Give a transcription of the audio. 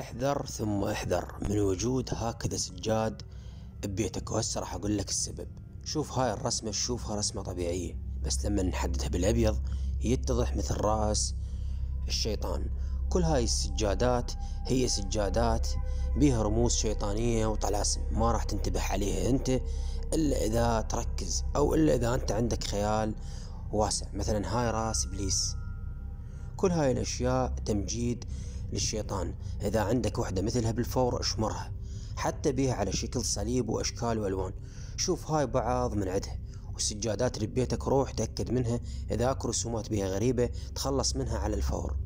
احذر ثم احذر. من وجود هكذا سجاد ببيتك وهسه راح أقول لك السبب. شوف هاي الرسمة تشوفها رسمة طبيعية. بس لما نحددها بالأبيض يتضح مثل رأس الشيطان. كل هاي السجادات هي سجادات بيها رموز شيطانية وطلاسم. ما راح تنتبه عليها أنت إلا إذا تركز أو إلا إذا أنت عندك خيال واسع. مثلا هاي رأس إبليس. كل هاي الأشياء تمجيد للشيطان. إذا عندك وحدة مثلها بالفور أشمرها. حتى بيها على شكل صليب وأشكال وألوان. شوف هاي بعض من عدها. والسجادات اللي ببيتك روح تأكد منها. إذا أكو رسومات بيها غريبة تخلص منها على الفور.